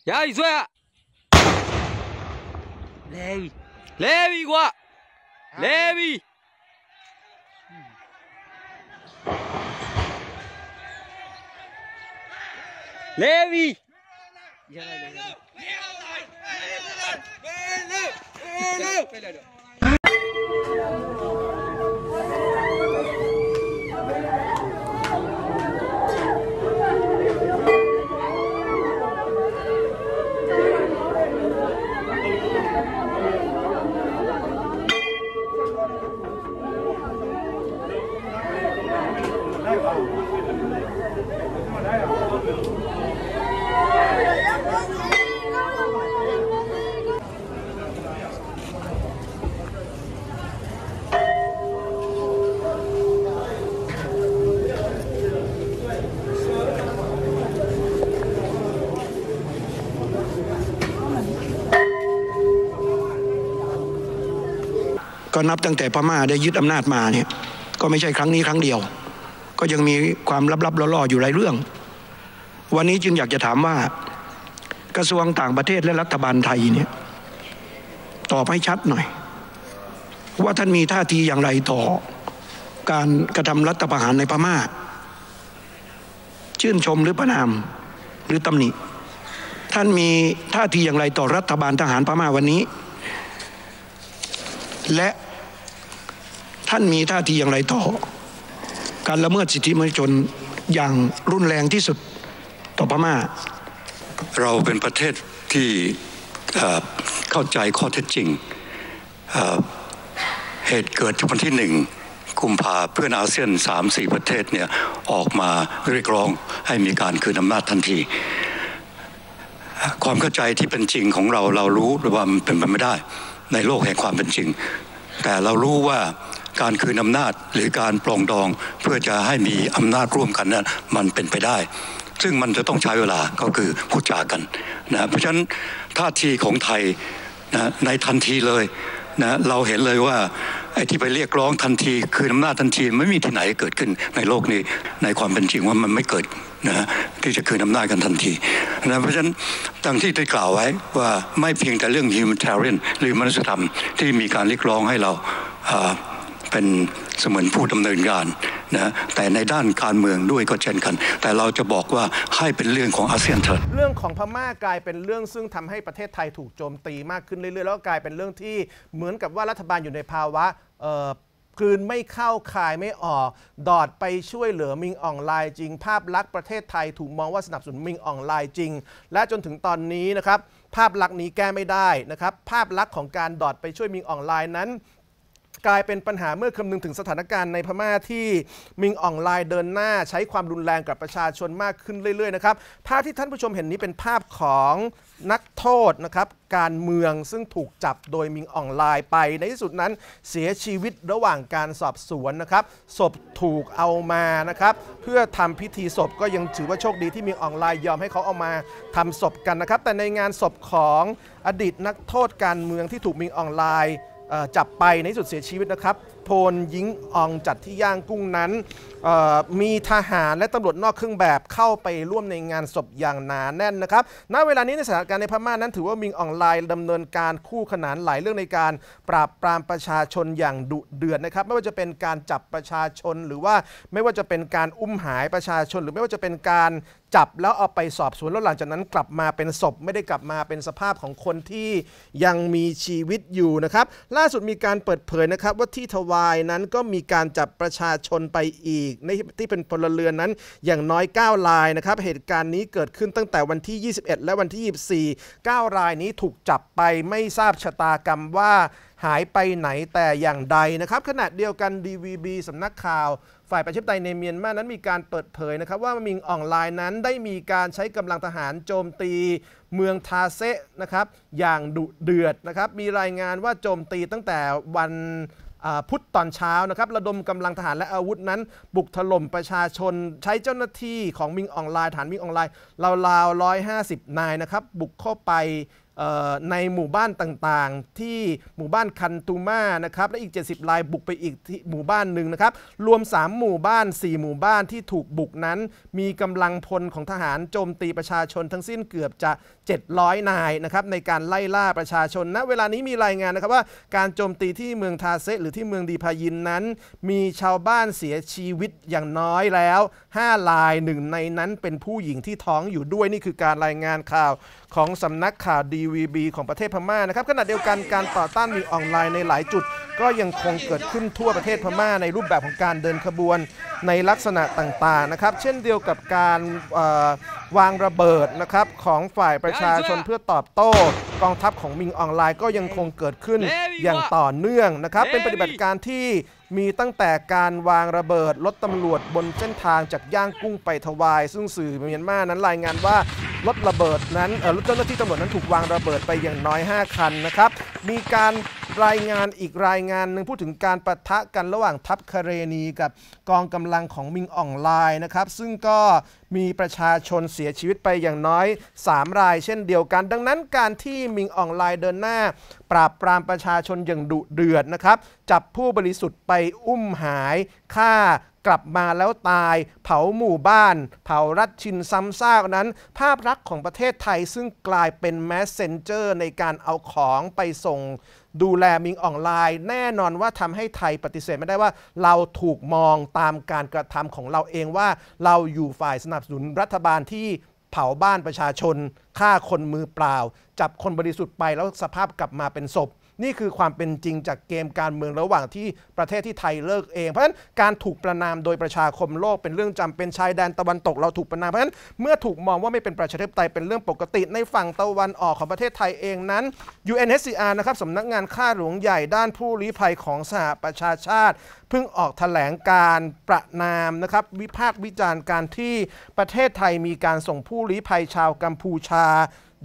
။ယာကြီးဆွဲ။လဲပြီ။လဲပြီကွာ။လဲပြီ။လဲပြီရလိုက်လဲ ก็นับตั้งแต่พม่าได้ยึดอำนาจมาเนี่ยก็ไม่ใช่ครั้งนี้ครั้งเดียว ก็ยังมีความลับๆล่อๆอยู่หลายเรื่อง วันนี้จึงอยากจะถามว่า กระทรวงต่างประเทศและรัฐบาลไทยเนี่ยตอบให้ชัดหน่อย ว่าท่านมีท่าทีอย่างไรต่อ การกระทำรัฐประหารในพม่า ชื่นชมหรือประนามหรือตำหนิ ท่านมีท่าทีอย่างไรต่อรัฐบาลทหารพม่าวันนี้ และท่านมีท่าทีอย่างไรต่อ การละเมิดสิทธิมนุษยชนอย่างรุนแรงที่สุดต่อพม่า เราเป็นประเทศที่เข้าใจข้อเท็จจริงเเหตุเกิดวันที่หนึ่งกุมภาเพื่อนอาเซียนสามสี่ประเทศเนี่ยออกมาเรียกร้องให้มีการคืนอำนาจทันที ความเข้าใจที่เป็นจริงของเราเรารู้ว่ามันเป็นไปไม่ได้ ในโลกแห่งความเป็นจริง แต่เรารู้ว่าการคืนอำนาจหรือการปลองดองเพื่อจะให้มีอำนาจร่วมกันนั้นมันเป็นไปได้ ซึ่งมันจะต้องใช้เวลาก็คือพูดจากันนะเพราะฉะนั้นท่าทีของไทยนะในทันทีเลยนะเราเห็นเลยว่า ไอ้ที่ไปเรียกร้องทันที คืนอำนาจทันทีไม่มีที่ไหนเกิดขึ้นในโลกนี้ในความเป็นจริงว่ามันไม่เกิดนะที่จะคืนอำนาจกันทันทีนะเพราะฉะนั้นดังที่ได้กล่าวไว้ว่าไม่เพียงแต่เรื่อง humanitarian หรือมนุษยธรรมที่มีการเรียกร้องให้เราเป็นเสมือนผู้ดำเนินการ นะแต่ในด้านการเมืองด้วยก็เช่นกัน แต่เราจะบอกว่าให้เป็นเรื่องของอาเซียนเถิดเรื่องของพม่ากลายเป็นเรื่องซึ่งทำให้ประเทศไทยถูกโจมตีมากขึ้นเรื่อยๆแล้วก็กลายเป็นเรื่องที่เหมือนกับว่ารัฐบาลอยู่ในภาวะเอ่อกลืนไม่เข้าคายไม่ออก ดอดไปช่วยเหลือมิงอ่อนไลน์จริง ภาพลักษณ์ประเทศไทยถูกมองว่าสนับสนุนมิงอ่อนไลน์จริง และจนถึงตอนนี้นะครับภาพลักษณ์นี้แก้ไม่ได้นะครับภาพลักษณ์ของการดอดไปช่วยมิงอ่อนไลน์นั้น กลายเป็นปัญหาเมื่อคำนึงถึงสถานการณ์ในพม่าที่มิงออนไลน์เดินหน้าใช้ความรุนแรงกับประชาชนมากขึ้นเรื่อยๆนะครับภาพที่ท่านผู้ชมเห็นนี้เป็นภาพของนักโทษนะครับการเมืองซึ่งถูกจับโดยมิงออนไลน์ไป ในที่สุดนั้นเสียชีวิตระหว่างการสอบสวนนะครับศพถูกเอามานะครับเพื่อทำพิธีศพก็ยังถือว่าโชคดีที่มิงออนไลน์ยอมให้เขาเอามาทำศพกันนะครับแต่ในงานศพของอดีตนักโทษการเมืองที่ถูกมิงออนไลน์ จับไปในที่สุดเสียชีวิตนะครับโพลยิงอองจัดที่ย่างกุ้งนั้นมีทหารและตำรวจนอกเครื่องแบบเข้าไปร่วมในงานศพอย่างหนาแน่นนะครับ ณ เวลานี้ในสถานการณ์ในพม่านั้นถือว่ามิงออนไลน์ดำเนินการคู่ขนานหลายเรื่องในการปราบปรามประชาชนอย่างดุเดือดนะครับ ไม่ว่าจะเป็นการจับประชาชนหรือว่าไม่ว่าจะเป็นการอุ้มหายประชาชน หรือไม่ว่าจะเป็นการ จับแล้วเอาไปสอบสวนแล้วหลังจากนั้นกลับมาเป็นศพไม่ได้กลับมาเป็นสภาพของคนที่ยังมีชีวิตอยู่นะครับ ล่าสุดมีการเปิดเผยนะครับว่าที่ทวายนั้นก็มีการจับประชาชนไปอีก ในที่เป็นพลเรือนนั้นอย่างน้อย 9 รายนะครับ เหตุการณ์นี้เกิดขึ้นตั้งแต่วันที่ 21 และวันที่ 24 9 รายนี้ถูกจับไปไม่ทราบชะตากรรมว่า หายไปไหนแต่อย่างใดนะครับขณะเดียวกัน DVB สำนักข่าว ฝ่ายประชาธิปไตยในเมียนมานั้นมีการเปิดเผยนะครับ ว่ามิงออนไลน์นั้นได้มีการใช้กำลังทหารโจมตีเมืองทาเซะนะครับอย่างดุเดือดนะครับมีรายงานว่าโจมตีตั้งแต่วันพุธตอนเช้านะครับระดมกำลังทหารและอาวุธนั้น บุกถล่มประชาชนใช้เจ้าหน้าที่ของมิงออนไลน์ฐานมิงออนไลน์ราวๆ150 นายนะครับบุกเข้าไป ในหมู่บ้านต่างๆ ที่หมู่บ้านคันตูมานะครับและอีก 70รายบุกไปอีกที่หมู่บ้านหนึ่งนะครับรวม 3 หมู่บ้าน 4 หมู่บ้านที่ถูกบุกนั้น มีกำลังพลของทหารโจมตีประชาชนทั้งสิ้นเกือบจะ 700 นายนะครับในการไล่ล่าประชาชนณเวลานี้มีรายงานนะครับว่าการโจมตีที่เมืองทาเซหรือที่เมืองดีพายินนั้น มีชาวบ้านเสียชีวิตอย่างน้อยแล้ว5รายหนึ่งในนั้นเป็นผู้หญิงที่ท้องอยู่ด้วยนี่คือการรายงานข่าวของสำนักข่าวดี DVB ของประเทศพม่านะครับขณะเดียวกันการต่อต้านมีออนไลน์ในหลายจุด ก็ยังคงเกิดขึ้นทั่วประเทศพม่าในรูปแบบของการเดินขบวนในลักษณะต่างๆนะครับ เช่นเดียวกับการวางระเบิดนะครับของฝ่ายประชาชนเพื่อตอบโต้กองทัพของมิงออนไลน์ก็ยังคงเกิดขึ้นอย่างต่อเนื่องนะครับ เป็นปฏิบัติการที่ มีตั้งแต่การวางระเบิดรถตำรวจบนเส้นทางจากย่างกุ้งไปทวาย ซึ่งสื่อเมียนมานั้นรายงานว่ารถระเบิดนั้นเออรถเจ้าหน้าที่ตำรวจนั้นถูกวางระเบิดไปอย่างน้อย 5 คันนะครับ มีการรายงานอีกรายงานหนึ่งพูดถึงการปะทะกันระหว่างทัพคาเรนีกับกองกำลังของมิงอ่องไลน์นะครับ ซึ่งก็ มีประชาชนเสียชีวิตไปอย่างน้อย 3 รายเช่นเดียวกัน ดังนั้นการที่มิงอ่องไลน์เดินหน้า ปราบปรามประชาชนอย่างดุเดือดนะครับ จับผู้บริสุทธิ์ไปอุ้มหายฆ่ากลับมาแล้วตาย เผาหมู่บ้าน เผารัฐชินซ้ำซากนั้น ภาพลักษณ์ของประเทศไทยซึ่งกลายเป็นแมสเซนเจอร์ในการเอาของไปส่ง ดูแลมิงออนไลน์ แน่นอนว่าทำให้ไทยปฏิเสธไม่ได้ว่า เราถูกมองตามการกระทำของเราเองว่า เราอยู่ฝ่ายสนับสนุนรัฐบาลที่เผาบ้านประชาชนฆ่าคนมือเปล่า จับคนบริสุทธิ์ไปแล้วสภาพกลับมาเป็นศพ นี่คือความเป็นจริงจากเกมการเมืองระหว่างที่ประเทศที่ไทยเลิกเอง เพราะฉะนั้นการถูกประนามโดยประชาคมโลกเป็นเรื่องจำเป็นชายแดนตะวันตกเราถูกประนามเพราะฉะนั้นเมื่อถูกมองว่าไม่เป็นประชาธิปไตยเป็นเรื่องปกติในฝั่งตะวันออกของประเทศไทยเองนั้น UNHCR นะครับสำนักงานข้าหลวงใหญ่ด้านผู้ลี้ภัยของสหประชาชาติเพิ่งออกแถลงการประนามนะครับวิพากษ์วิจารณ์การที่ประเทศไทยมีการส่งผู้ลี้ภัยชาวกัมพูชา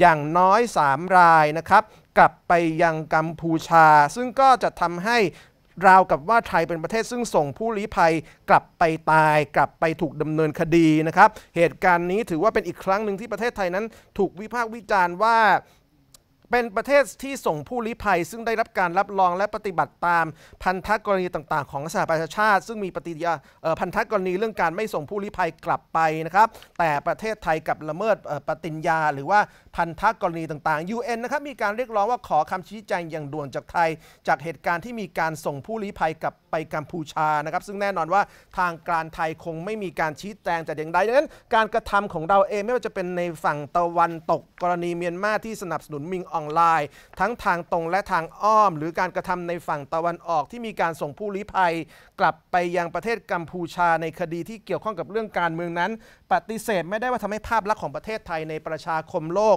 อย่างน้อย 3 รายนะครับ กลับไปยังกัมพูชา ซึ่งก็จะทำให้ราวกับว่าไทยเป็นประเทศซึ่งส่งผู้ลี้ภัยกลับไปตาย กลับไปถูกดำเนินคดีนะครับ เหตุการณ์นี้ถือว่าเป็นอีกครั้งหนึ่งที่ประเทศไทยนั้น ถูกวิพากษ์วิจารณ์ว่าเป็นประเทศที่ส่งผู้ลี้ภัย ซึ่งได้รับการรับรองและปฏิบัติตามพันธกรณีต่างๆ ของสหประชาชาติ ซึ่งมีปฏิยาพันธกรณีเรื่องการไม่ส่งผู้ลี้ภัยกลับไปนะครับ แต่ประเทศไทยกลับละเมิดปฏิญญา หรือว่า พันธกรณีต่างๆ UN นะครับมีการเรียกร้องว่าขอคำชี้แจงอย่างด่วนจากไทย จากเหตุการณ์ที่มีการส่งผู้ลี้ภัยกลับไปกัมพูชานะครับซึ่งแน่นอนว่าทางการไทยคงไม่มีการชี้แจงแต่อย่างใดดังนั้น การกระทำของเราเองไม่ว่าจะเป็นในฝั่งตะวันตกกรณีเมียนมาที่สนับสนุนมิงออนไลน์ ทั้งทางตรงและทางอ้อม หรือการกระทำในฝั่งตะวันออกที่มีการส่งผู้ลี้ภัย กลับไปยังประเทศกัมพูชาในคดีที่เกี่ยวข้องกับเรื่องการเมืองนั้น ปฏิเสธไม่ได้ว่าทำให้ภาพลักษณ์ของประเทศไทยในประชาคมโลก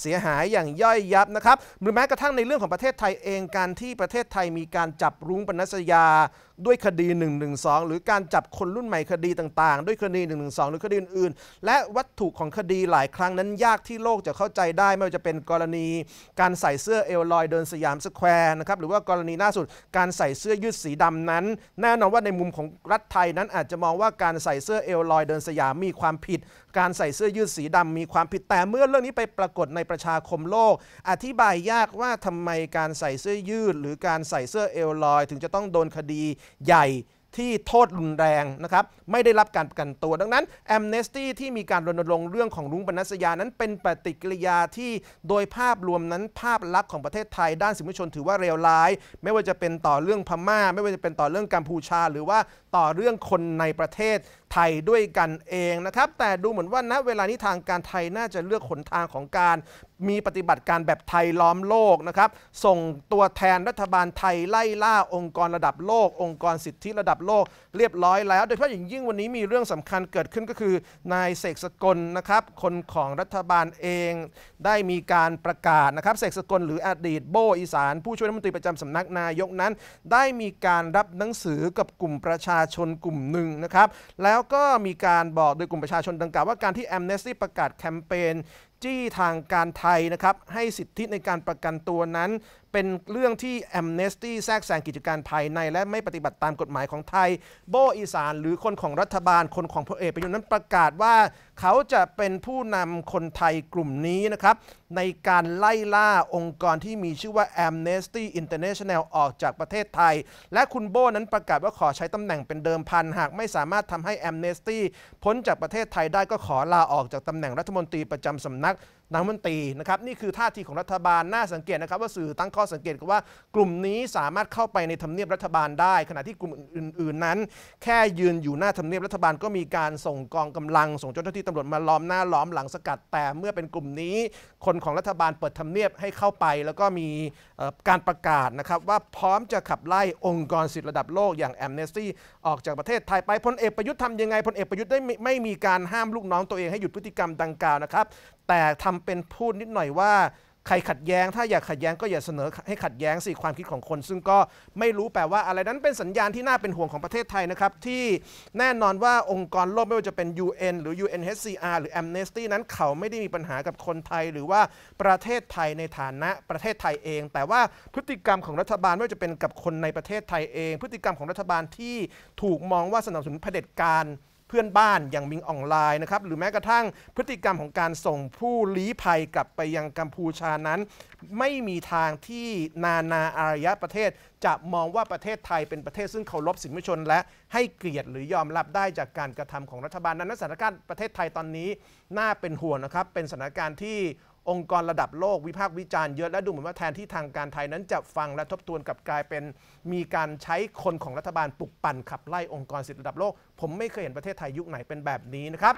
เสียหายอย่างย่อยยับนะครับหรือแม้กระทั่งในเรื่องของประเทศไทยเองการที่ประเทศไทยมีการจับรุ้งปนัสยา ด้วยคดี 112 หรือการจับคนรุ่นใหม่คดีต่างๆ ด้วยคดี 112 หรือคดีอื่นๆ และวัตถุของคดีหลายครั้งนั้นยากที่โลกจะเข้าใจได้ไม่ว่าจะเป็นกรณี การใส่เสื้อเอวลอยเดินสยามสแควร์นะครับหรือว่ากรณีล่าสุดการใส่เสื้อยืดสีดำนั้น แน่นอนว่าในมุมของรัฐไทยนั้นอาจจะมองว่าการใส่เสื้อเอวลอยเดินสยามมีความผิด การใส่เสื้อยืดสีดำมีความผิดแต่เมื่อเรื่องนี้ไปปรากฏในประชาคมโลก อธิบายยากว่าทำไมการใส่เสื้อยืด หรือการใส่เสื้อเอลลอย ถึงจะต้องโดนคดีใหญ่ที่โทษรุนแรงนะครับ ไม่ได้รับการประกันตัว ดังนั้นแอมเนสตี้ที่มีการรณรงค์เรื่องของรุ้งปนัสยานั้นเป็นปฏิกิริยาที่โดยภาพรวมนั้นภาพลักษณ์ของประเทศไทย ด้านสิทธิมนุษยชนถือว่าเลวร้าย ไม่ว่าจะเป็นต่อเรื่องพม่า ไม่ว่าจะเป็นต่อเรื่องกัมพูชา หรือว่าต่อเรื่องคนในประเทศไทยด้วยกันเองนะครับ แต่ดูเหมือนว่าณเวลานี้ทางการไทยน่าจะเลือกหนทางของการมีปฏิบัติการแบบไทยล้อมโลกนะครับ ส่งตัวแทนรัฐบาลไทยไล่ล่าองค์กรระดับโลก องค์กรสิทธิระดับโลก เรียบร้อยแล้ว โดยเฉพาะอย่างยิ่งวันนี้มีเรื่องสำคัญเกิดขึ้นก็คือนายเสกสกลนะครับ คนของรัฐบาลเอง ได้มีการประกาศนะครับเสกสกลหรืออดีตโบอีสาน ผู้ช่วยรัฐมนตรีประจำสำนักนายกนั้น ได้มีการรับหนังสือกับกลุ่มประชาชนกลุ่มหนึ่งนะครับแล้วแล้วก็มีการบอกโดยกลุ่มประชาชนดังกล่าวว่าการที่ Amnesty ประกาศแคมเปญจี้ทางการไทยนะครับให้สิทธิในการประกันตัวนั้น เป็นเรื่องที่ Amnesty แทรกแซงกิจการภายใน และไม่ปฏิบัติตามกฎหมายของไทย โบอีสานหรือคนของรัฐบาลคนของพลเอกประยุทธ์นั้นประกาศว่า เขาจะเป็นผู้นำคนไทยกลุ่มนี้นะครับในการไล่ล่าองค์กรที่มีชื่อว่า Amnesty International ออกจากประเทศไทย และคุณโบนั้นประกาศว่าขอใช้ตำแหน่งเป็นเดิมพัน หากไม่สามารถทำให้ Amnesty พ้นจากประเทศไทยได้ก็ขอลาออกจากตำแหน่งรัฐมนตรีประจำสำนักนายมนตรีนะครับนี่คือท่าทีของรัฐบาลน่าสังเกตนะครับว่าสื่อตั้งข้อสังเกตว่ากลุ่มนี้สามารถเข้าไปในทำเนียบรัฐบาลได้ ขณะที่กลุ่มอื่น ๆ นั้น แค่ยืนอยู่หน้าทำเนียบรัฐบาลก็มีการส่งกองกำลัง ส่งเจ้าหน้าที่ตำรวจมาล้อมหน้าล้อมหลังสกัด แต่เมื่อเป็นกลุ่มนี้ คนของรัฐบาลเปิดทำเนียบให้เข้าไป แล้วก็มีการประกาศนะครับว่าพร้อมจะขับไล่องค์กรสิทธิระดับโลกอย่าง Amnesty ออกจากประเทศไทยไปพลเอกประยุทธ์ทำยังไงพลเอกประยุทธ์ได้ไม่ไม่มีการห้ามลูกน้องตัวเองให้หยุดพฤติกรรมดังกล่าวนะครับแต่ทำเป็นพูดนิดหน่อยว่าใครขัดแย้ง ถ้าอยากขัดแย้งก็อย่าเสนอให้ขัดแย้งสิความคิดของคน ซึ่งก็ไม่รู้แปลว่าอะไรนั้นเป็นสัญญาณที่น่าเป็นห่วงของประเทศไทยนะครับ ที่แน่นอนว่าองค์กรโลกไม่ว่าจะเป็น UN หรือ UNHCR หรือ Amnesty นั้นเขาไม่ได้มีปัญหากับคนไทย หรือว่าประเทศไทยในฐานะประเทศไทยเอง แต่ว่าพฤติกรรมของรัฐบาลไม่ว่าจะเป็นกับคนในประเทศไทยเอง พฤติกรรมของรัฐบาลที่ถูกมองว่าสนับสนุนเผด็จการ เพื่อนบ้านอย่างมิงออนไลน์นะครับหรือแม้กระทั่งพฤติกรรมของการส่งผู้ลี้ภัยกลับไปยังกัมพูชานั้น ไม่มีทางที่นานาอารยประเทศ จะมองว่าประเทศไทยเป็นประเทศซึ่งเคารพสิทธิมนุษยชน และให้เกียรติหรือยอมรับได้จากการกระทำของรัฐบาลนั้นสถานการณ์ประเทศไทยตอนนี้น่าเป็นห่วงนะครับเป็นสถานการณ์ที่ องค์กรระดับโลกวิพากษ์วิจารณ์เยอะและดูเหมือนว่าแทนที่ทางการไทยนั้นจะฟังและทบทวนกับกลายเป็น มีการใช้คนของรัฐบาลปลุกปั่นขับไล่องค์กรสิทธิระดับโลก ผมไม่เคยเห็นประเทศไทยยุคไหนเป็นแบบนี้นะครับ